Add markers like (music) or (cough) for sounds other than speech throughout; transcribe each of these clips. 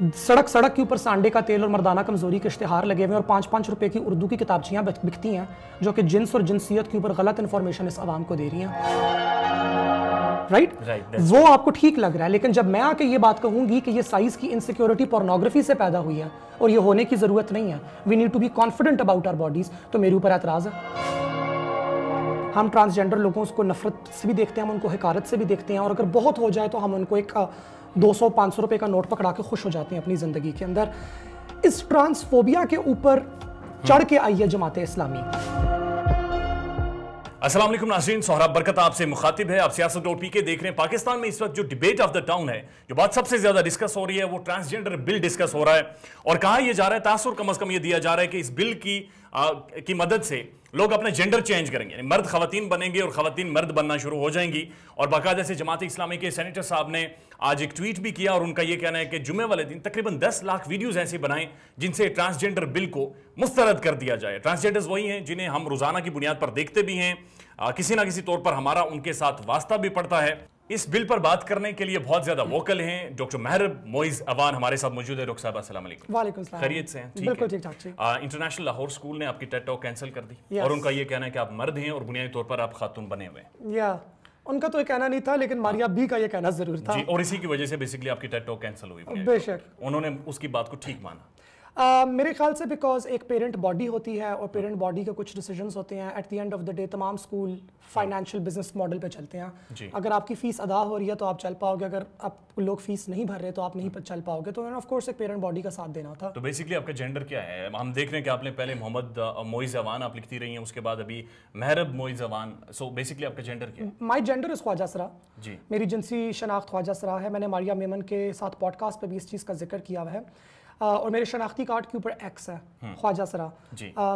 सड़क सड़क के ऊपर सांडे का तेल और मर्दाना कमज़ोरी के इश्तहार लगे हुए हैं और पाँच पाँच रुपए की उर्दू की किताबचियाँ बिकती हैं जो कि जिन्स और जिनसियत के ऊपर गलत इन्फॉर्मेशन इस आवाम को दे रही हैं। Right right? right, वो आपको ठीक लग रहा है लेकिन जब मैं आके ये बात कहूँगी कि ये साइज़ की इनसिक्योरिटी पोर्नोग्राफी से पैदा हुई है और ये होने की ज़रूरत नहीं है we need to be confident about our bodies तो मेरे ऊपर एतराज़ है। हम ट्रांसजेंडर लोगों को नफरत से भी देखते हैं हम उनको हकारत से भी देखते हैं और अगर बहुत हो जाए तो हम उनको एक दो सौ पाँच सौ रुपये का नोट पकड़ा के खुश हो जाते हैं अपनी ज़िंदगी के अंदर। इस ट्रांसफोबिया के ऊपर चढ़ के आई है जमात इस्लामी। असलम नाजरीन सोहराब बरकत आपसे मुखातिब है। आप सियासत डॉट पी के देख रहे हैं। पाकिस्तान में इस वक्त जो डिबेट ऑफ़ द टाउन है जो बात सबसे ज़्यादा डिस्कस हो रही है वो ट्रांसजेंडर बिल डिस्कस हो रहा है। और कहा यह जा रहा है तासुर कम अज कम यह दिया जा रहा है कि इस बिल की आ, की मदद से लोग अपने जेंडर चेंज करेंगे। मर्द खवतिन बनेंगे और खवतिन मर्द बनना शुरू हो जाएँगी। और बाकायदा से जमात इस्लामी के सैनिटर साहब ने आज एक ट्वीट भी किया और उनका यह कहना है कि जुमे वाले दिन तकरीबन 10 लाख वीडियोस ऐसे बनाएँ जिनसे ट्रांसजेंडर बिल को मुस्तरद कर दिया जाए। ट्रांसजेंडर्स वही हैं जिन्हें हम रोज़ाना की बुनियाद पर देखते भी हैं। किसी ना किसी तौर पर हमारा उनके साथ वास्ता भी पड़ता है। इस बिल पर बात करने के लिए बहुत ज़्यादा वोकल हैं। डॉक्टर महरब मोइज अवान हमारे साथ मौजूद है। डॉक्टर साहब अस्सलाम खैरियत से बिल्कुल ठीक ठाक इंटरनेशनल लाहौर स्कूल ने आपकी टेट टॉक कैंसिल कर दी। और उनका ये कहना है कि आप मर्द हैं और बुनियादी तौर पर आप खातून बने हुए हैं। उनका तो ये कहना नहीं था लेकिन मारिया बी का ये कहना ज़रूर था। जी और इसी की वजह से बेसिकली आपकी टेट टॉक कैंसिल हुई। बेशक। उन्होंने उसकी बात को ठीक माना। Uh, मेरे ख्याल से बिकॉज़ एक पेरेंट बॉडी होती है और पेरेंट बॉडी के कुछ डिसीजंस होते हैं at the end of the day तमाम स्कूल फाइनेंशियल बिज़नेस मॉडल पे चलते हैं। अगर आपकी फ़ीस अदा हो रही है तो आप चल पाओगे अगर आप लोग फ़ीस नहीं भर रहे तो आप नहीं चल पाओगे। तो ऑफ़ कोर्स एक पेरेंट बॉडी का साथ देना था। तो बेसिकली आपका जेंडर क्या है? हम देख रहे हैं कि आपने पहले मोहम्मद मोइज अवान आप लिखती रही हैं उसके बाद अभी महरब मोइज अवान सो बेसिकली आपका जेंडर क्या है? माई जेंडर इज़ ख्वाजा सरा जी। मेरी जिनसी शनाख्त ख्वाजा सरा है। मैंने मारिया मेमन के साथ पॉडकास्ट पर भी इस चीज़ का ज़िक्र किया हुआ है। और मेरे शनाख्ती कार्ड के ऊपर एक्स है हम्म। ख्वाजा सरा।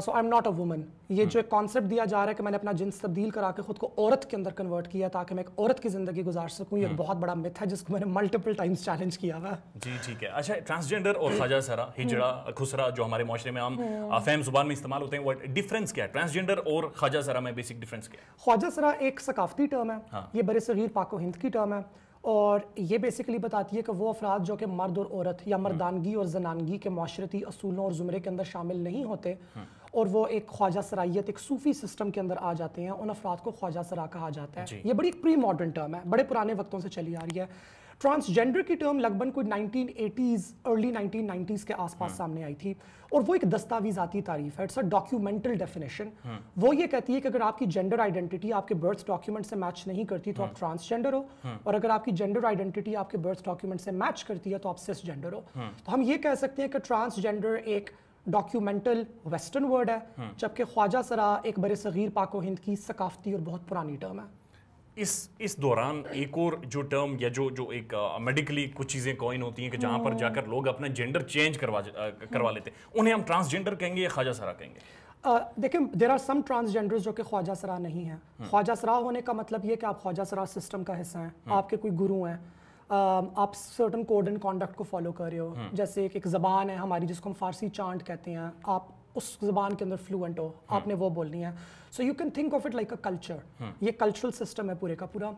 So I am not a woman ये हम्म। जो एक कॉन्सेप्ट दिया जा रहा है कि मैंने अपना जिन्स तब्दील करा के खुद को औरत के अंदर कन्वर्ट किया ताकि मैं एक औरत की ज़िंदगी गुजार सकूँ ये एक हम्म। बहुत बड़ा मिथ है जिसको मैंने मल्टीपल टाइम्स चैलेंज किया हुआ। जी ठीक है। अच्छा ट्रांसजेंडर और ख्वाजा सरा हिजड़ा खुसरा जो हमारे माशरे में आम फैम ज़ुबान में इस्तेमाल होते हैं वो डिफरेंस क्या है? ट्रांसजेंडर और ख्वाजा सरा में बेसिक डिफरेंस क्या है? ख्वाजा सरा एक सकाफती टर्म है। हाँ। ये बड़े सगीर पाको हिंद की टर्म है। और ये बेसिकली बताती है कि वो अफराद जो कि मर्द और औरत या मर्दानगी और जनानगी के माशरती असूलों और ज़ुमरे के अंदर शामिल नहीं होते और वो एक ख्वाजा सराइत एक सूफी सिस्टम के अंदर आ जाते हैं उन अफराद को ख्वाजा सरा कहा जाता है। ये बड़ी एक प्री मॉडर्न टर्म है बड़े पुराने वक्तों से चली आ रही है। ट्रांसजेंडर की टर्म लगभग कोई 1980s अर्ली 1990s के आसपास हम्म। सामने आई थी। और वो एक दस्तावेजाती तारीफ़ है। इट्स अ डॉक्यूमेंटल डेफिनेशन वो ये कहती है कि अगर आपकी जेंडर आइडेंटिटी आपके बर्थ डॉक्यूमेंट से मैच नहीं करती तो आप ट्रांसजेंडर हम्म। हो। हम्म। और अगर आपकी जेंडर आइडेंटिटी आपके बर्थ डॉक्यूमेंट से मैच करती है तो आप सिस जेंडर हो। तो हम ये कह सकते हैं कि ट्रांसजेंडर एक डॉक्यूमेंटल वेस्टर्न वर्ड है जबकि ख्वाजा सरा एक बड़े सगीर पाको हिंद की सकाफती और बहुत पुरानी टर्म है। इस इस दौरान एक और जो टर्म या जो जो एक मेडिकली uh, कुछ चीज़ें कॉइन होती हैं कि जहाँ पर जाकर लोग अपना जेंडर चेंज करवा करवा लेते हैं। उन्हें हम ट्रांसजेंडर कहेंगे या ख्वाजा सरा कहेंगे? देखिए देर आर सम ट्रांसजेंडर्स जो कि ख्वाजा सरा नहीं है। हम्म। ख्वाजा सरा होने का मतलब ये कि आप ख्वाजा सरा सिस्टम का हिस्सा हैं। हम्म। आपके कोई गुरु हैं। आप सर्टन कोड एंड कॉन्डक्ट को फॉलो कर रहे हो। हम्म। जैसे एक, एक ज़बान है हमारी जिसको हम फारसी चांट कहते हैं। आप उस जबान के अंदर फ्लुएंट हो। आपने वो बोलनी है। So you can think of it like a culture ये कल्चरल सिस्टम है पूरे का पूरा।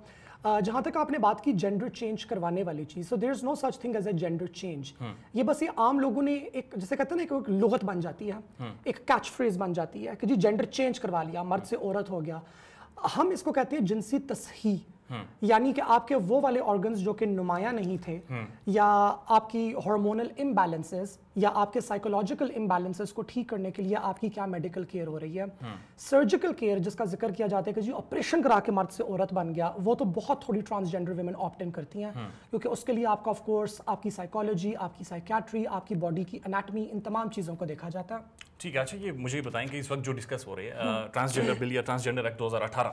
uh, जहाँ तक आपने बात की जेंडर चेंज करवाने वाली चीज़ so there is no such thing as a gender change ये बस ये आम लोगों ने एक जैसे कहते हैं ना एक लुगत बन जाती है। Hmm. एक कैच फ्रेज बन जाती है कि जी जेंडर चेंज करवा लिया मर्द से औरत हो गया। हम इसको कहते हैं जिनसी तस्ही। यानी कि आपके वो वाले ऑर्गन्स जो कि नुमाया नहीं थे हम्म। या आपकी हार्मोनल इम्बैलेंसेस या आपके साइकोलॉजिकल इम्बैलेंसेस को ठीक करने के लिए आपकी क्या मेडिकल केयर हो रही है? सर्जिकल हम्म। केयर जिसका ज़िक्र किया जाता है कि जी ऑपरेशन करा के मर्द से औरत बन गया वो तो बहुत थोड़ी ट्रांसजेंडर वेमेन ऑप्ट इन करती हैं। क्योंकि उसके लिए आपका ऑफकोर्स आपकी साइकोलॉजी आपकी साइकेट्री आपकी बॉडी की अनाटमी इन तमाम चीज़ों को देखा जाता है। ठीक है अच्छा ये मुझे बताएँ कि इस वक्त जो डिस्कस हो रही है ट्रांसजेंडर बिल या ट्रांसजेंडर एक्ट 2018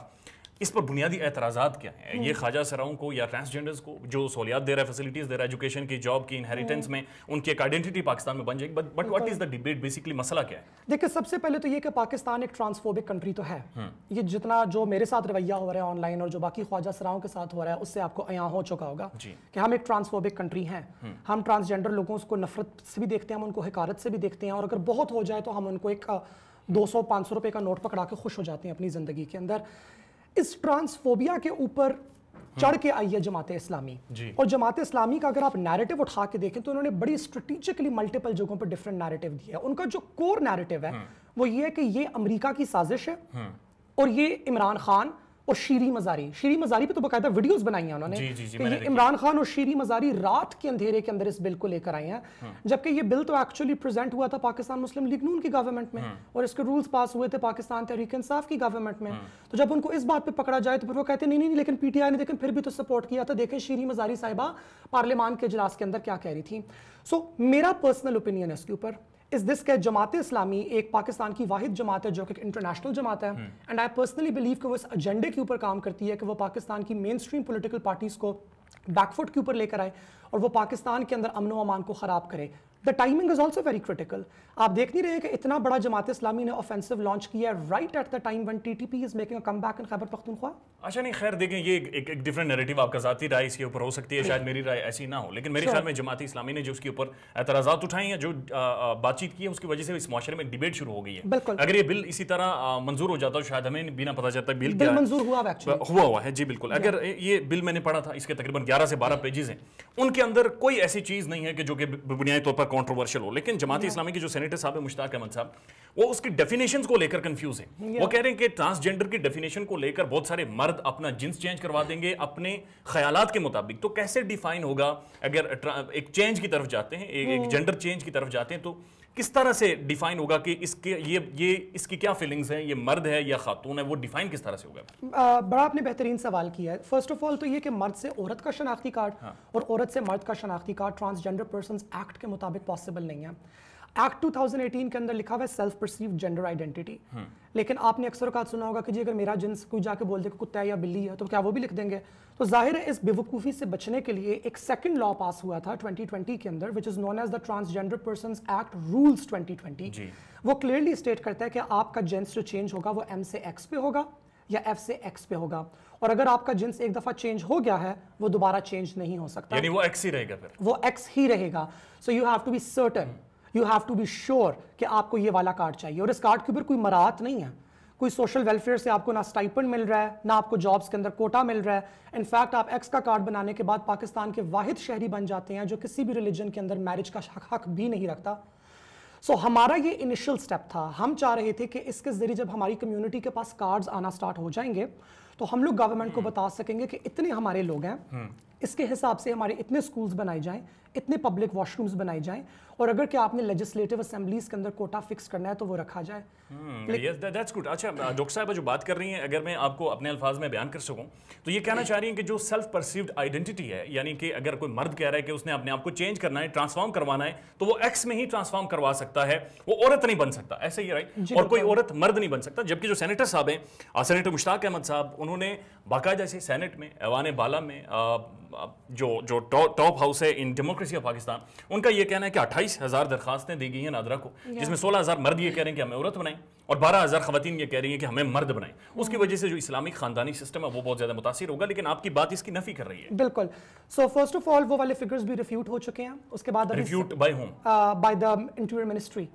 इस पर बुनियादी एतराज़ात क्या हैं? ये हम्म। ख्वाजा सराओं को या ट्रांसजेंडर्स को जो सहूलियात दे रहा है फैसिलिटीज़ दे रहा है एजुकेशन की जॉब की इनहेरिटेंस हम्म। में उनकी एक आइडेंटिटी पाकिस्तान में बन जाएगी। But but what is the debate basically मसला क्या है? देखिए सबसे पहले तो ये कि पाकिस्तान एक ट्रांसफोबिक कंट्री तो है। हम्म। ये जितना जो मेरे साथ रवैया हो रहा है ऑनलाइन और जो बाकी ख्वाजा सराओं के साथ हो रहा है उससे आपको अया हो चुका होगा कि हम एक ट्रांसफोबिक कंट्री हैं। हम ट्रांसजेंडर लोगों को नफरत से भी देखते हैं हम उनको हकारत से भी देखते हैं और अगर बहुत हो जाए तो हम उनको एक दो सौ पाँच सौ रुपये का नोट पकड़ा के खुश हो जाते हैं अपनी ज़िंदगी के अंदर। इस ट्रांसफोबिया के ऊपर चढ़ के आई है जमात इस्लामी। और जमात इस्लामी का अगर आप नैरेटिव उठा के देखें तो उन्होंने बड़ी स्ट्रेटिजिकली मल्टीपल जगहों पर डिफरेंट नैरेटिव दिया है। उनका जो कोर नैरेटिव है वो ये है कि ये अमरीका की साजिश है। और ये इमरान खान और शीरी मजारी। शीरी मजारी पे तो बाकायदा वीडियोस बनाई हैं उन्होंने। इमरान खान और शीरी मजारी रात के अंधेरे के अंदर इस बिल को लेकर आए हैं। जबकि ये बिल तो एक्चुअली प्रेजेंट हुआ था पाकिस्तान मुस्लिम लीग नून की गवर्नमेंट में। और इसके रूल्स पास हुए थे पाकिस्तान तहरीक इंसाफ की गवर्नमेंट में। तो जब उनको इस बात पर पकड़ा जाए तो फिर वो कहते नहीं नहीं नहीं, लेकिन पीटीआई ने लेकिन फिर भी तो सपोर्ट किया था। देखें शीरी मजारी साहिबा पार्लियामान के इजलास के अंदर क्या कह रही थी? सो मेरा पर्सनल ओपिनियन है इसके ऊपर। इस दिस के जमात इस्लामी एक पाकिस्तान की वाहिद जमात है जो कि इंटरनेशनल जमात है। एंड आई पर्सनली बिलीव कि वो इस एजेंडे के ऊपर काम करती है कि वो पाकिस्तान की मेन स्ट्रीम पोलिटिकल पार्टीज़ को बैकफुट के ऊपर लेकर आए और वो पाकिस्तान के अंदर अमन अमान को ख़राब करे। The timing is also very critical आप देख नहीं रहे कि इतना बड़ा जमात इस्लामी ने ऑफेंसिव लॉन्च किया है right at the time when T T P is making comeback in Khyber Pakhtunkhwa अच्छा नहीं खैर देखें ये एक एक डिफरेंट नैरेटिव आपका जाती राय इसके ऊपर हो सकती है शायद मेरी राय ऐसी ना हो। लेकिन मेरे ख्याल में जमाती इस्लामी ने जो उसके ऊपर एतराज़ात उठाए हैं जो बातचीत की है उसकी वजह से इस माशरे में डिबेट शुरू हो गई है। बिल्कुल। अगर ये बिल इसी तरह मंजूर हो जाता तो शायद हमें बिना पता चलता बिल बिल मंजूर हुआ हुआ हुआ है जी बिल्कुल। अगर ये बिल मैंने पढ़ा था इसके तकरीबन 11 से 12 पेजेस हैं उनके अंदर कोई ऐसी चीज़ नहीं है कि जो कि बुनियादी तौर पर कंट्रोवर्शियल हो। लेकिन जमात इस्लामी के जो सेनेटर साहब है मुश्ताक अहमद साहब वो उसकी डेफिनेशन को लेकर कंफ्यूज है। वो कह रहे हैं कि ट्रांसजेंडर की डेफिनेशन को लेकर बहुत सारे मर्द अपना जिन्स चेंज करवा देंगे अपने ख्याल के मुताबिक। तो कैसे डिफाइन होगा? अगर एक चेंज की तरफ़ जाते हैं एक, एक जेंडर चेंज की तरफ़ जाते हैं तो किस तरह से डिफाइन होगा कि इसके ये ये इसकी क्या फीलिंग्स हैं? ये मर्द है या खातून है? वो डिफाइन किस तरह से होगा? आ, बड़ा आपने बेहतरीन सवाल किया है। फ़र्स्ट ऑफ़ ऑल तो ये कि मर्द से औरत का शनाख्ती कार्ड हाँ। और औरत से मर्द का शनाख्ती कार्ड ट्रांसजेंडर पर्सन एक्ट के मुताबिक पॉसिबल नहीं है। एक्ट 2018 के अंदर लिखा हुआ है सेल्फ परसीव जेंडर आइडेंटिटी लेकिन आपने अक्सर का सुना होगा कि जी अगर मेरा जिन्स कोई जाके बोल दे कुत्ता है या बिल्ली है तो क्या वो भी लिख देंगे? तो ज़ाहिर है इस बेवकूफ़ी से बचने के लिए एक सेकंड लॉ पास हुआ था 2020 के अंदर which is known as the transgender person act rules 2020 वो क्लियरली स्टेट करता है कि आपका जेंस जो चेंज होगा वो एम से एक्स पे होगा या एफ़ से एक्स पे होगा। और अगर आपका जिन्स एक दफ़ा चेंज हो गया है वो दोबारा चेंज नहीं हो सकता। यानी वो एक्स ही रहेगा फिर। वो एक्स ही रहेगा। So you have to be certain you have to be sure कि आपको ये वाला कार्ड चाहिए। और इस कार्ड के ऊपर कोई मराहत नहीं है। कोई सोशल वेलफेयर से आपको ना स्टाइपेंड मिल रहा है ना आपको जॉब्स के अंदर कोटा मिल रहा है। इनफैक्ट आप एक्स का कार्ड बनाने के बाद पाकिस्तान के वाहिद शहरी बन जाते हैं जो किसी भी रिलीजन के अंदर मैरिज का हक हक भी नहीं रखता। सो so, हमारा ये इनिशियल स्टेप था। हम चाह रहे थे कि इसके ज़रिए जब हमारी कम्युनिटी के पास कार्ड्स आना स्टार्ट हो जाएँगे तो हम लोग गवर्नमेंट को बता सकेंगे कि इतने हमारे लोग हैं। इसके हिसाब से हमारे इतने स्कूल्स बनाए जाएँ इतने पब्लिक वॉशरूम्स बनाए जाएँ और अगर क्या आपने लेजिस्लेटिव असेंबलीज के अंदर कोटा फिक्स करना है तो वो रखा जाए। यस दैट्स गुड अच्छा डॉक्टर साहब जो बात कर रही हैं अगर मैं आपको अपने अल्फाज में बयान कर सकूँ तो ये कहना चाह रही हैं कि जो सेल्फ परसीव्ड आइडेंटिटी है यानी कि अगर कोई मर्द कह रहा है कि उसने अपने आप को चेंज करना है ट्रांसफॉर्म करवाना है तो वो एक्स में ही ट्रांसफॉर्म करवा सकता है वो औरत नहीं बन सकता ऐसे ही राइट और कोई औरत मर्द नहीं बन सकता जबकि जो सेनेटर साहब हैं सेनेटर मुश्ताक अहमद साहब उन्होंने बाकायदा से सेनेट में ऐवान बाला में जो जो टॉप हाउस है इन डेमोक्रेसी ऑफ़ पाकिस्तान उनका ये कहना है कि अट्ठाईस हज़ार दरखास्तें दी गई हैं नादरा को जिसमें सोलह हज़ार मर्द ये कह रहे हैं कि हमें औरत बनाएँ और बारह हज़ार खवतीन ये कह रही हैं कि हमें मर्द बनाएँ। उसकी वजह से जो इस्लामिक खानदानी सिस्टम है वो बहुत ज़्यादा मुतासर होगा लेकिन आपकी बात इसकी नफी कर रही है। बिल्कुल। सो फ़र्स्ट ऑफ़ ऑल वो वाले फिगर्स भी रिफ्यूट हो चुके हैं। उसके बाद refute by home by the interior ministry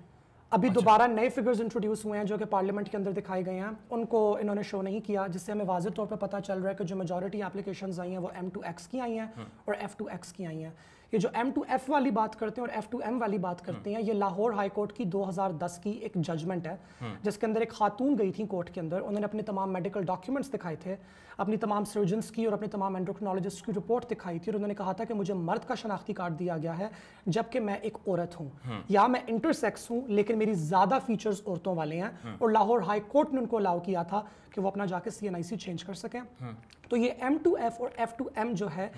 अभी दोबारा नए फिगर्स इंट्रोड्यूस हुए हैं जो कि पार्लियामेंट के अंदर दिखाए गए हैं। उनको इन्होंने शो नहीं किया जिससे हमें वाजे तौर पर पता चल रहा है कि जो मेजोरिटी एप्लीकेशन आई हैं वो एम टू एक्स की आई हैं और एफ़ टू एक्स की आई हैं। ये जो एम टू एफ़ वाली बात करते हैं और एफ़ टू एम वाली बात करते हैं, ये लाहौर हाई कोर्ट की 2010 की एक जजमेंट है, जिसके अंदर एक खातून गई थी कोर्ट के अंदर। उन्होंने अपने तमाम मेडिकल डॉक्यूमेंट्स दिखाए थे, अपनी तमाम सर्जन्स की और अपने तमाम एंड्रोक्रोनोलॉजिस्ट की रिपोर्ट दिखाई थी, और उन्होंने कहा था कि मुझे मर्द का शनाख्ती कार्ड दिया गया है, जबकि मैं एक औरत हूँ। या मैं इंटरसेक्स हूँ, लेकिन मेरी ज़्यादा फीचर्स औरतों वाले हैं, और लाहौर हाई कोर्ट ने उनको अलाउ किया था कि वो अपना जाके सी चेंज कर सकें। तो ये एम टू एफ़ और एफ़ टू एम जो है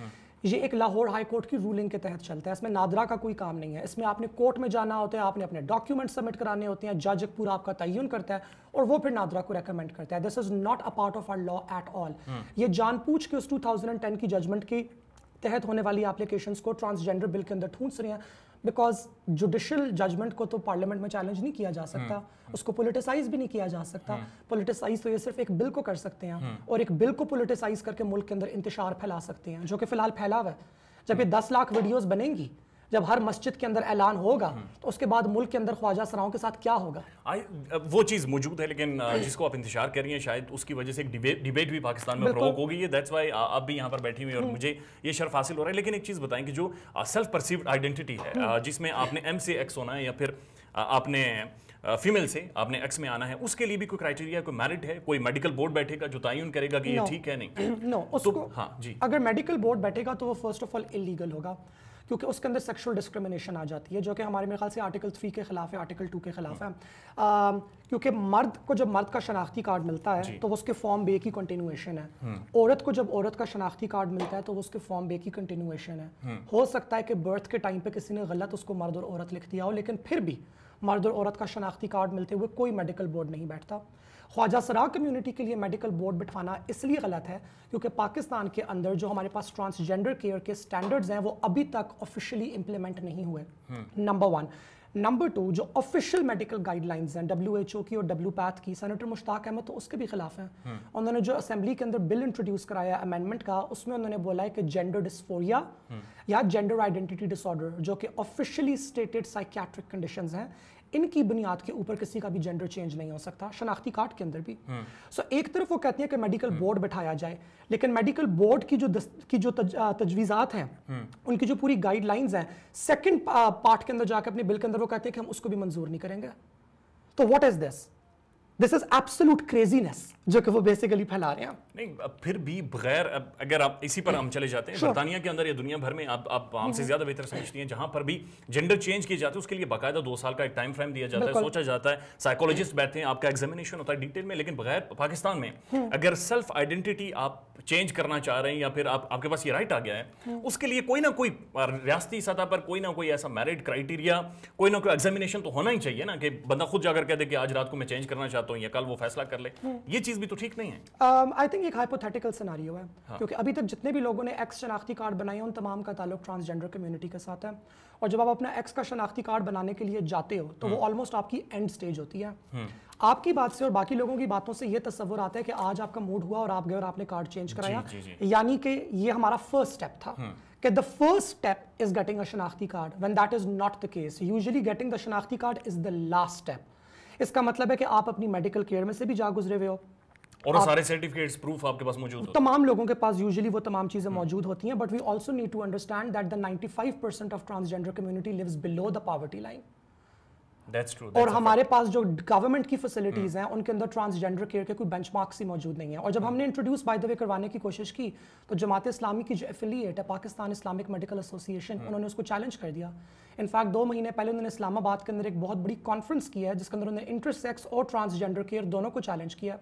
ये एक लाहौर हाई कोर्ट की रूलिंग के तहत चलता है। इसमें नादरा का कोई काम नहीं है। इसमें आपने कोर्ट में जाना होता है आपने अपने डॉक्यूमेंट सबमिट कराने होते हैं जज पूरा आपका तयन करता है और वो फिर नादरा को रेकमेंड करता है। This is not a part of our law at all ये जान पूछ के उस 2010 की जजमेंट की तहत होने वाली एप्लीकेशन को ट्रांसजेंडर बिल के अंदर ठूंस रहे हैं। बिकॉज़ जुडिशल जजमेंट को तो पार्लियामेंट में चैलेंज नहीं किया जा सकता उसको पोलिटिसाइज भी नहीं किया जा सकता। पोलिटिसाइज तो ये सिर्फ़ एक बिल को कर सकते हैं और एक बिल को पोलिटिसाइज करके मुल्क के अंदर इंतज़ार फैला सकते हैं जो कि फ़िलहाल फैला हुआ है। जब ये दस लाख वीडियोस बनेंगी जब हर मस्जिद के अंदर ऐलान होगा तो उसके बाद मुल्क के अंदर ख्वाजा सराओं के साथ क्या होगा? आई वो चीज़ मौजूद है लेकिन जिसको आप इंतज़ार कर रही हैं शायद उसकी वजह से एक डिबेट डिबेट भी पाकिस्तान में प्रोवोक हो गई है दैट्स वाई आप भी यहाँ पर बैठी हुई और मुझे ये शर्फ हासिल हो रहा है। लेकिन एक चीज़ बताएँ कि जो सेल्फ परसीव्ड आइडेंटिटी है जिसमें आपने एम से एक्स होना है या फिर आपने फीमेल से आपने एक्स में आना है उसके लिए भी कोई क्राइटेरिया कोई मेरिट है? कोई मेडिकल बोर्ड बैठेगा जो तयन करेगा कि ये ठीक है नहीं? (clears throat) नो उसको हाँ जी। अगर मेडिकल बोर्ड बैठेगा तो वो फ़र्स्ट ऑफ़ ऑल इलीगल होगा। क्योंकि उसके अंदर सेक्शुअल डिस्क्रिमिनेशन आ जाती है जो कि हमारे मेरे ख्याल से आर्टिकल थ्री के खिलाफ है आर्टिकल टू के खिलाफ है। क्योंकि मर्द को जब मर्द का शनाख्ती कार्ड मिलता है तो उसके फॉर्म बे की कंटिन्यूएशन है। औरत को जब औरत का शनाख्ती कार्ड मिलता है तो उसके फॉर्म बे की कंटिन्यूएशन है। हो सकता है कि बर्थ के टाइम पे किसी ने गलत उसको मर्द और औरत लिख दिया हो लेकिन फिर भी मर्द और औरत का शनाख्ती कार्ड मिलते हुए कोई मेडिकल बोर्ड नहीं बैठता। ख्वाजा सरा कम्युनिटी के लिए मेडिकल बोर्ड बिठवाना इसलिए गलत है क्योंकि पाकिस्तान के अंदर जो हमारे पास ट्रांसजेंडर केयर के स्टैंडर्ड्स हैं वो अभी तक ऑफिशियली इम्प्लीमेंट नहीं हुए। नंबर वन नंबर टू जो ऑफिशियल मेडिकल गाइडलाइंस हैं डब्ल्यू एच ओ की और डब्ल्यू पैथ की सेनेटर मुश्ताक अहमद तो उसके भी खिलाफ हैं। उन्होंने जो असेंबली के अंदर बिल इंट्रोड्यूस कराया अमेंडमेंट का उसमें उन्होंने बोला है कि जेंडर डिस्फोरिया या जेंडर आइडेंटिटी डिसऑर्डर जो कि ऑफिशियली स्टेटेड साइकियाट्रिक कंडीशन हैं इनकी बुनियाद के ऊपर किसी का भी जेंडर चेंज नहीं हो सकता शनाख्ती कार्ड के अंदर भी। सो so, एक तरफ़ वो कहती है कि मेडिकल बोर्ड बैठाया जाए लेकिन मेडिकल बोर्ड की जो दस, की जो तज, तजवीज़ात हैं उनकी जो पूरी गाइडलाइंस हैं सेकेंड पार्ट के अंदर जाकर अपने बिल के अंदर वो कहते हैं कि हम उसको भी मंजूर नहीं करेंगे। तो what is this this is absolute craziness जो कि वो बेसिकली फैला रहे हैं नहीं फिर भी बगैर अगर आप इसी पर हम चले जाते हैं sure. बरतानिया के अंदर या दुनिया भर में आप आप हमसे ज़्यादा बेहतर समझती हैं जहाँ पर भी जेंडर चेंज किए जाते हैं उसके लिए बाकायदा दो साल का एक टाइम फ्रेम दिया जाता है सोचा जाता है साइकोलॉजिस्ट बैठते हैं आपका एग्जामिनेशन होता है डिटेल में लेकिन बगैर पाकिस्तान में। अगर सेल्फ आइडेंटिटी आप चेंज करना चाह रहे हैं या फिर आप आपके पास ये राइट आ गया है उसके लिए कोई ना कोई रियासती सतह पर कोई ना कोई ऐसा मेरिट क्राइटेरिया कोई ना कोई एग्जामिनेशन तो होना ही चाहिए ना कि बंदा खुद जाकर कह दे कि आज रात को मैं चेंज करना चाहता हूँ या कल वो फैसला कर ले। ये चीज़ भी तो ठीक नहीं है। आई थिंक एक हाइपोथेटिकल सिनारियो है। क्योंकि अभी तक जितने भी लोगों ने एक्स शनाख्ती कार्ड बनाए उन तमाम का ताल्लुक ट्रांसजेंडर कम्युनिटी के साथ है। और जब आप अपना एक्स का शनाख्ती कार्ड बनाने के लिए जाते हो तो वो ऑलमोस्ट आपकी एंड स्टेज होती है। आपकी बात से और बाकी लोगों की बातों से ये तस्वुर आता है कि आज आपका मूड हुआ और आप गए और आपने कार्ड चेंज कराया। यानी कि ये हमारा फ़र्स्ट स्टेप था कि the first step is getting a शनाख्ती card when that is not the case usually getting the शनाख्ती card is the last step इसका मतलब है कि आप अपनी मेडिकल केयर में से भी जा गुजरे हुए हो। और सारे सर्टिफिकेट्स प्रूफ आपके पास मौजूद तमाम लोगों के पास यूजुअली वो तमाम चीज़ें मौजूद होती हैं but we also need to understand that the 95% of transgender community lives below the poverty line that's true और हमारे पास जो गवर्नमेंट की फैसिलिटीज़ हैं उनके अंदर ट्रांसजेंडर केयर के कोई बेंचमार्क्स ही मौजूद नहीं है। और जब हमने इंट्रोड्यूस बाय द वे करवाने की कोशिश की तो जमात इस्लामी की जो एफिलिएट है पाकिस्तान इस्लामिक मेडिकल एसोसिएशन उन्होंने उसको चैलेंज कर दिया। इनफैक्ट दो महीने पहले उन्होंने इस्लामाबाद के अंदर एक बहुत बड़ी कॉन्फ्रेंस की है जिसके अंदर उन्होंने इंटरसेक्स और ट्रांसजेंडर केयर दोनों को चैलेंज किया।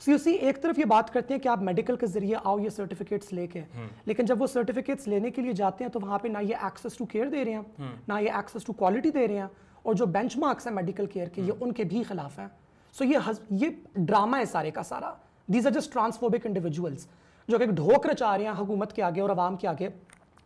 सो यू सी एक तरफ़ ये बात करते हैं कि आप मेडिकल के ज़रिए आओ ये सर्टिफिकेट्स लेके। लेकिन जब वो सर्टिफिकेट्स लेने के लिए जाते हैं तो वहाँ पे ना ये एक्सेस टू केयर दे रहे हैं। ना ये एक्सेस टू क्वालिटी दे रहे हैं। और जो बेंचमार्क्स हैं मेडिकल केयर के ये उनके भी खिलाफ हैं। सो ये हज, ये ड्रामा है सारे का सारा। These are just transphobic individuals जो कि ढोक रचा रहे हैं हुकूमत के आगे और आवाम के आगे।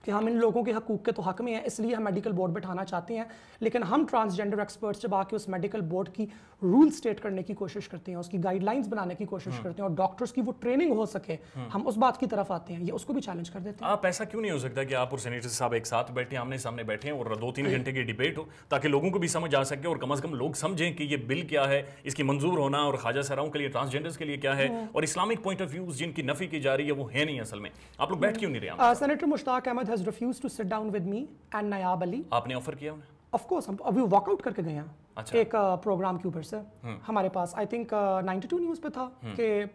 कि हम इन लोगों के हकूक के तो हक में हैं इसलिए हम मेडिकल बोर्ड बैठाना चाहते हैं। लेकिन हम ट्रांसजेंडर एक्सपर्ट्स जब आके उस मेडिकल बोर्ड की रूल स्टेट करने की कोशिश करते हैं उसकी गाइडलाइंस बनाने की कोशिश करते हैं और डॉक्टर्स की वो ट्रेनिंग हो सके हम उस बात की तरफ़ आते हैं ये उसको भी चैलेंज कर देते हैं। आप ऐसा क्यों नहीं हो सकता कि आप और सेनेटर साहब एक साथ बैठे आमने सामने बैठे हैं और दो तीन घंटे की डिबेट हो ताकि लोगों को भी समझ आ सके और कम अज कम लोग समझें कि ये बिल क्या है इसकी मंजूर होना और ख्वाजा सराओं के लिए ट्रांसजेंडर्स के लिए क्या है और इस्लामिक पॉइंट ऑफ़ व्यूज़ जिनकी नफी की जा रही है वो है नहीं असल में। आप लोग बैठ क्यों नहीं रहे? Senator Mushtaq Ahmed has refuse to sit down with me and Nayab Ali आपने ऑफ़र किया उन्हें? ऑफ़ कोर्स हम अभी वॉकआउट करके गए हैं। अच्छा। एक प्रोग्राम के ऊपर से। हमारे पास आई थिंक 92 न्यूज़ पे था कि uh,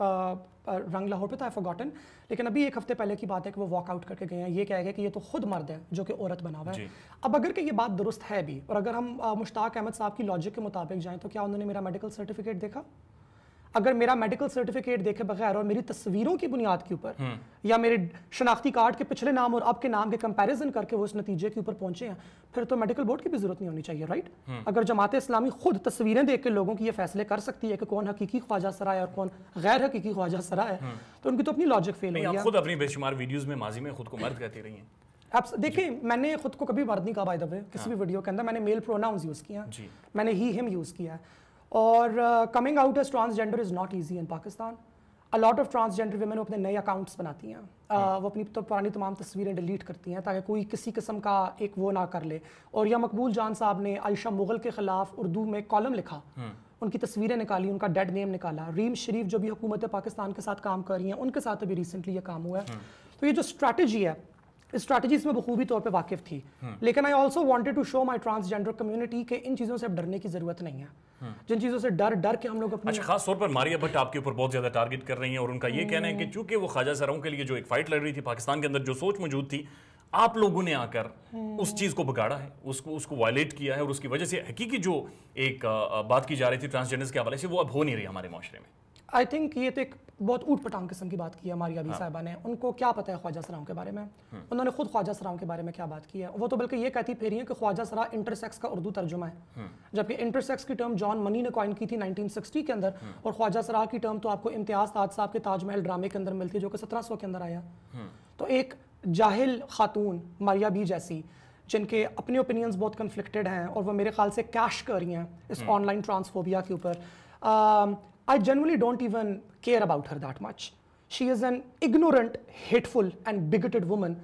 uh, रंग लाहौर पे था आई फॉरगॉटन लेकिन अभी एक हफ़्ते पहले की बात है कि वो वॉकआउट करके गए हैं। ये क्या है कि ये तो खुद मर्द है जो कि औरत बना हुआ है। अब अगर कि ये बात दुरुस्त है भी और अगर हम मुश्ताक अहमद साहब की लॉजिक के मुताबिक जाएँ तो क्या उन्होंने मेरा मेडिकल सर्टिफिकेट देखा? अगर मेरा मेडिकल सर्टिफिकेट देखे बगैर और मेरी तस्वीरों की बुनियाद के ऊपर या मेरे शनाख्ती कार्ड के पिछले नाम और अब के नाम के कंपैरिजन करके वो इस नतीजे के ऊपर पहुँचे हैं फिर तो मेडिकल बोर्ड की भी ज़रूरत नहीं होनी चाहिए राइट अगर जमात इस्लामी खुद तस्वीरें देख के लोगों की ये फैसले कर सकती है कि कौन हकीकी ख्वाजा सरा है और कौन गैर हकीकी ख्वाजा सरा है तो उनकी तो अपनी लॉजिक फेल नहीं है। खुद अपनी बेशुमार वीडियोस में माजी में खुद को मर्द कहती रही हैं। आप देखिए मैंने खुद को कभी मर्द नहीं कहा बाय द वे किसी भी वीडियो के अंदर मैंने मेल प्रोनाउंस यूज़ किया मैंने ही हिम यूज़ किया है। और coming out as transgender is not easy in Pakistan a lot of transgender women अपने नए अकाउंट्स बनाती हैं। Uh, वो अपनी तो पुरानी तमाम तस्वीरें डिलीट करती हैं ताकि कोई किसी किस्म का एक वो ना कर ले। और या मकबूल जान साहब ने आयशा मुगल के खिलाफ उर्दू में कॉलम लिखा। उनकी तस्वीरें निकाली उनका डेड नेम निकाला। रीम शरीफ जो भी हुकूमत पाकिस्तान के साथ काम कर रही हैं उनके साथ अभी रिसेंटली ये काम हुआ है। तो ये जो स्ट्रैटेजी है स्ट्रैटेजी में बखूबी तौर पे वाकिफ थी। लेकिन I also wanted to show my transgender community के इन चीज़ों से अब डरने की ज़रूरत नहीं है। जिन चीज़ों से डर डर के हम लोग अपनी अच्छा खास तौर पर मारिया भट्ट आपके ऊपर बहुत ज़्यादा टारगेट कर रही हैं और उनका ये कहना है कि चूँकि वो ख्वाजा सराओं के लिए जो एक फाइट लड़ रही थी पाकिस्तान के अंदर जो सोच मौजूद थी आप लोगों ने आकर उस चीज़ को बिगाड़ा है उसको उसको वायलेट किया है और उसकी वजह से हकीकी जो एक बात की जा रही थी ट्रांसजेंडर्स के हवाले से वो अब हो नहीं रही हमारे माशरे में। आई थिंक ये तो एक बहुत ऊट पटांग किस्म की बात की है हमारी अभी साहिबा ने। उनको क्या पता है ख्वाजा सराओं के बारे में? उन्होंने खुद ख्वाजा सराओं के बारे में क्या बात की है? वो तो बल्कि ये कहती फेरी है कि ख्वाजा सरा इंटरसेक्स का उर्दू तर्जुमा है। जबकि इंटरसेक्स की टर्म जॉन मनी ने कॉइन की थी 1960 के अंदर। और ख्वाजा सरा की टर्म तो आपको इम्तियाज़ ताज साहब के ताजमहल ड्रामे के अंदर मिलती है जो कि 1700 के अंदर आया। तो एक जाहिल खातून मारिया बी जैसी जिनके अपने ओपिनियंस बहुत कन्फ्लिक्टेड हैं और वो मेरे ख्याल से कैश कर रही हैं इस ऑनलाइन ट्रांसफोबिया के ऊपर। I generally don't even care about her that much she is an ignorant hateful and bigoted woman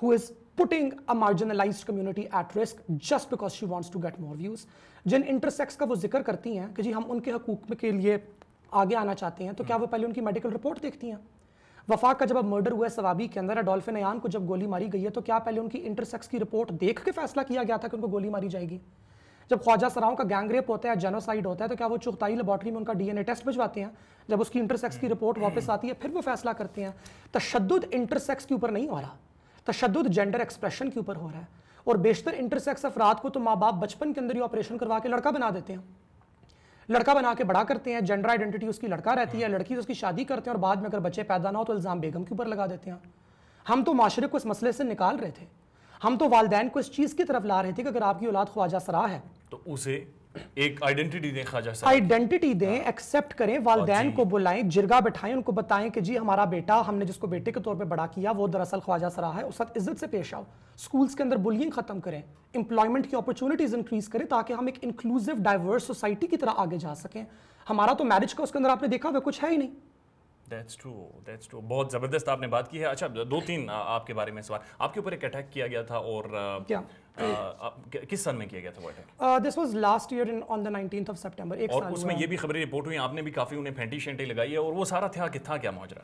who is putting a marginalized community at risk just because she wants to get more views. जिन intersex का वो ज़िक्र करती हैं कि जी हम उनके हकूक के लिए आगे आना चाहते हैं तो क्या वो पहले उनकी मेडिकल रिपोर्ट देखती हैं? वफाक का जब अब मर्डर हुआ है सवाबी के अंदर अडोल्फिन अयान को जब गोली मारी गई है तो क्या पहले उनकी इंटरसेक्स की रिपोर्ट देख के फैसला किया गया था कि उनको गोली मारी जाएगी? जब ख्वाजा सराओं का गैंग रेप होता है जेनोसाइड होता है तो क्या वो चुगताई लेबॉर्ट्री में उनका डीएनए टेस्ट भिजवाते हैं? जब उसकी इंटरसेक्स की रिपोर्ट वापस आती है, फिर वो फैसला करते हैं। तशद इंटरसेक्स के ऊपर नहीं हो रहा। तशद जेंडर एक्सप्रेशन के ऊपर हो रहा है। और बेशतर इंटरसेक्स अफराद को तो माँ बाप बचपन के अंदर ही ऑपरेशन करवा के लड़का बना देते हैं। लड़का बना के बड़ा करते हैं जेंडर आइडेंटिटी उसकी लड़का रहती है, लड़की से उसकी शादी करते हैं और बाद में अगर बच्चे पैदा ना हो तो इल्ज़ाम बेगम के ऊपर लगा देते हैं। हम तो माशरे को इस मसले से निकाल रहे थे। हम तो वालदेन को इस चीज़ की तरफ़ ला रहे थे कि अगर आपकी औलाद ख्वाजा सराह है। तो उसे एक आइडेंटिटी दें ख्वाजा साहब आइडेंटिटी दें एक्सेप्ट करें वालदेन को बुलाएँ जिरगा बैठाएँ उनको बताएँ कि जी हमारा बेटा हमने जिसको बेटे के तौर पे बड़ा किया वो दरअसल ख्वाजा सराह है उस साथ इज़्ज़त से पेश आओ। स्कूल्स के अंदर बुलिंग खत्म करें इंप्लॉयमेंट की अपॉर्चुनिटीज़ इंक्रीज करें ताकि हम एक इंक्लूसिव डाइवर्स सोसाइटी की तरह आगे जा सकें। हमारा तो मैरिज का उसके अंदर आपने देखा हुआ कुछ है ही नहीं। दैट्स ट्रू दैट्स ट्रू बहुत ज़बरदस्त आपने बात की है। अच्छा दो तीन आपके बारे में सवाल। आपके ऊपर एक अटैक किया गया था और क्या? किस सन में किया गया था वो attack this was last year in on the 19th of September एक और साल उसमें ये भी खबरें रिपोर्ट हुई आपने भी काफ़ी उन्हें फेंटी शेंटी लगाई है और वो सारा था कि था क्या माजरा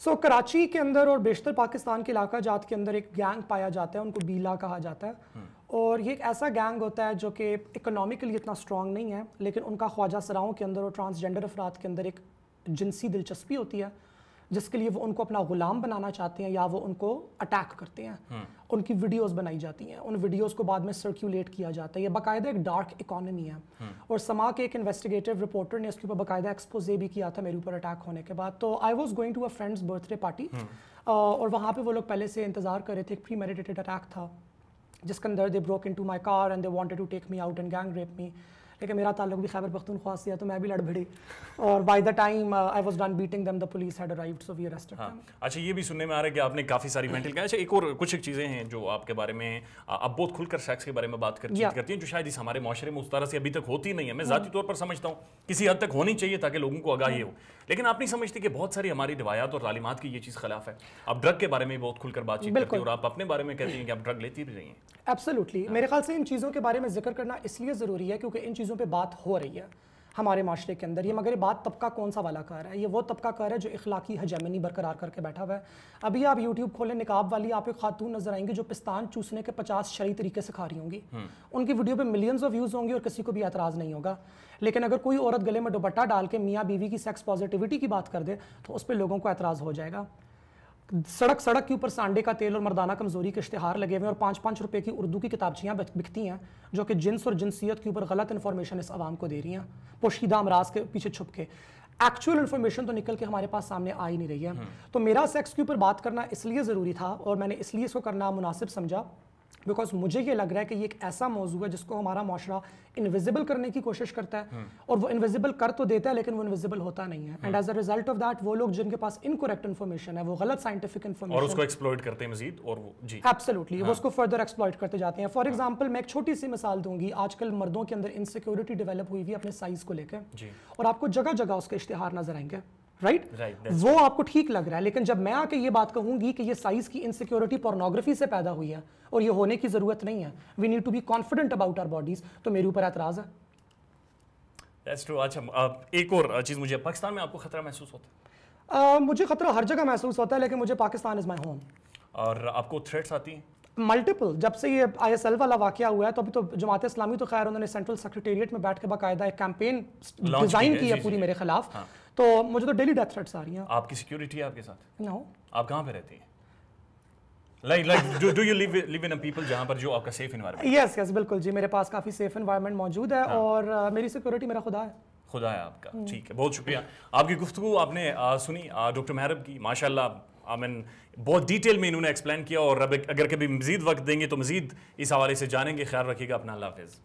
सो कराची के अंदर और बेशतर पाकिस्तान के इलाका जात के अंदर एक गैंग पाया जाता है उनको बीला कहा जाता है। और ये एक ऐसा गैंग होता है जो कि इकोनॉमिकली इतना स्ट्रांग नहीं है लेकिन उनका ख्वाजा सराओं के अंदर और ट्रांसजेंडर अफराद के अंदर एक जिनसी दिलचस्पी होती है जिसके लिए वो उनको अपना गुलाम बनाना चाहते हैं या वो उनको अटैक करते हैं। उनकी वीडियोस बनाई जाती हैं। उन वीडियोस को बाद में सर्कुलेट किया जाता है। ये बाकायदा एक डार्क इकोनॉमी है। और समा के एक इन्वेस्टिगेटिव रिपोर्टर ने इसके ऊपर बाकायदा एक्सपोजे भी किया था मेरे ऊपर अटैक होने के बाद। तो I was going to a friends birthday party और वहाँ पर वो लोग पहले से इंतज़ार कर रहे थे एक प्री मेडिटेटेड अटैक था जिसके अंदर they broke into my car and they wanted to take me out and gang rape me लेकिन मेरा ताल्लुक भी खैबर पख्तूनख्वा से है तो मैं भी लड़ भिड़ी। और by the time I was done beating them the police had arrived so we arrested हाँ। अच्छा ये भी सुनने में आ रहा है कि आपने काफ़ी सारी मेंटल अच्छा एक और कुछ एक चीज़ें हैं जो आपके बारे में आप बहुत खुलकर सेक्स के बारे में बात कर, Yeah. करती हैं जो शायद इस हमारे माशरे में उस तरह से अभी तक होती नहीं है। मैं ज़ाती तौर पर समझता हूँ किसी हद तक होनी चाहिए ताकि लोगों को आगाही हो। लेकिन आप नहीं समझते कि बहुत सारी हमारी रिवायात और तालीमत की ये चीज़ खिलाफ है। आप ड्रग के बारे में बहुत खुलकर बातचीत करती हैं और आप अपने बारे में कहती हैं कि आप ड्रग लेती भी रही हैं। एब्सोल्युटली मेरे ख्याल से इन चीज़ों के बारे में ज़िक्र करना इसलिए ज़रूरी है क्योंकि इन चीज़ों पे बात हो रही है हमारे माशरे के अंदर। ये मगर ये बात तबका कौन सा वाला कर है? ये वो तबका कर है जो इखलाकी हजमनी बरकरार करके बैठा हुआ है। अभी आप यूट्यूब खोलें निकाब वाली आप एक खातून नज़र आएँगी जो पिस्तान चूसने के पचास शरी तरीके से खा रही होंगी। उनकी वीडियो पे मिलियंस ऑफ़ व्यूज़ होंगे और किसी को भी एतराज़ नहीं होगा। लेकिन अगर कोई औरत गले में दुपट्टा डाल के मियाँ बीवी की सेक्स पॉजिटिविटी की बात कर दे तो उस पर लोगों को एतराज़ हो जाएगा। सड़क सड़क के ऊपर सांडे का तेल और मर्दाना कमज़ोरी के इश्तेहार लगे हुए हैं और पाँच पाँच रुपए की उर्दू की किताबचियाँ बिकती हैं जो कि जिन्स और जिनसियत के ऊपर गलत इन्फॉर्मेशन इस आवाम को दे रही हैं। पोशीदा अमराज के पीछे छुप के एक्चुअल इन्फॉर्मेशन तो निकल के हमारे पास सामने आ ही नहीं रही है। तो मेरा सेक्स के ऊपर बात करना इसलिए ज़रूरी था और मैंने इसलिए इसको करना मुनासिब समझा बिकॉज़ मुझे ये लग रहा है कि ये एक ऐसा मौजू है जिसको हमारा माशरा इनविजिबल करने की कोशिश करता है। और वो इनविजिबल कर तो देता है लेकिन वो इनविजिबल होता नहीं है। And as a result of that वो लोग जिनके पास इनकोरेक्ट इन्फॉर्मेशन है वो गलत साइंटिफिक और इन्फॉर्मेशन उसको एक्सप्लोइट करते हैं मजीद और वो जी। एब्सोल्युटली वो उसको फर्दर एक्सप्लॉइट करते जाते हैं। फॉर एग्ज़ाम्पल मैं एक छोटी सी मिसाल दूँगी। आजकल मर्दों के अंदर इनसिक्योरिटी डेवलप हुई हुई है अपने साइज़ को लेकर और आपको जगह जगह उसके इश्तेहार नज़र आएँगे। राइट Right, that's वो आपको ठीक लग रहा है लेकिन जब मैं आके ये बात कहूँगी कि ये साइज़ की इनसिक्योरिटी पोर्नोग्राफी से पैदा हुई है और ये होने की ज़रूरत नहीं है we need to be confident about our bodies तो मेरे ऊपर एतराज़ है। दैट्स ट्रू अच्छा अब एक और चीज़ मुझे पाकिस्तान में आपको खतरा महसूस होता है? Uh, मुझे खतरा हर जगह महसूस होता है लेकिन मुझे पाकिस्तान इज़ माई होम और आपको थ्रेट्स आती हैं? मल्टीपल जब से ये आई एस एल वाला वाक्य हुआ है तो अभी तो जमात इस्लामी तो खैर उन्होंने सेंट्रल सेक्रेटेरिएट में बैठ के बाकायदा एक कैंपेन डिज़ाइन की है, पूरी मेरे खिलाफ। हाँ। तो मुझे तो डेली डेथ थ्रेट्स आ रही हैं। आपकी सिक्योरिटी है आपके साथ? नो आप कहाँ पे रहती हैं? Like like do you live live in a people जहाँ पर जो आपका सेफ़ इन्वायरमेंट यस यस बिल्कुल जी मेरे पास काफ़ी सेफ़ इन्वायरमेंट मौजूद है हाँ. और uh, मेरी सिक्योरिटी मेरा खुदा है। खुदा है आपका। ठीक है बहुत शुक्रिया। आपकी गुफ्तु आपने आ, सुनी डॉक्टर महरब की। माशाल्लाह आई मीन बहुत डिटेल में इन्होंने एक्सप्लेन किया और अब अगर कभी मजीद वक्त देंगे तो मजीद इस हवाले से जानेंगे। ख्याल रखिएगा अपना अल्लाह हाफिज़।